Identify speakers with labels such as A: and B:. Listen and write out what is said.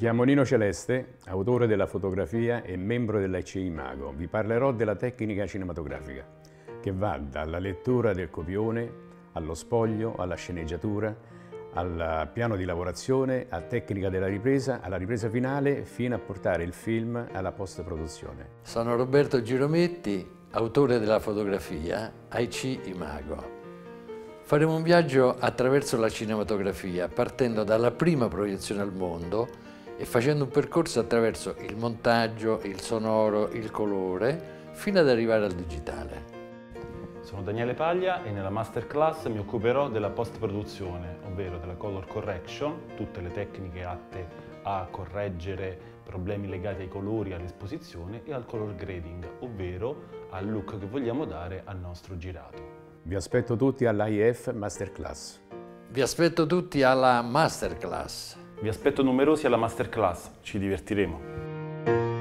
A: chiamo Nino Celeste, autore della fotografia e membro dell'ICI Mago. Vi parlerò della tecnica cinematografica, che va dalla lettura del copione, allo spoglio, alla sceneggiatura, al piano di lavorazione, a tecnica della ripresa, alla ripresa finale, fino a portare il film alla post-produzione.
B: Sono Roberto Girometti, autore della fotografia, IC Imago. Faremo un viaggio attraverso la cinematografia, partendo dalla prima proiezione al mondo e facendo un percorso attraverso il montaggio, il sonoro, il colore, fino ad arrivare al digitale.
C: Sono Daniele Paglia e nella masterclass mi occuperò della post-produzione, ovvero della color correction, tutte le tecniche atte a correggere problemi legati ai colori, all'esposizione e al color grading, ovvero al look che vogliamo dare al nostro girato.
A: Vi aspetto tutti all'IF Masterclass.
B: Vi aspetto tutti alla masterclass.
C: Vi aspetto numerosi alla masterclass, ci divertiremo.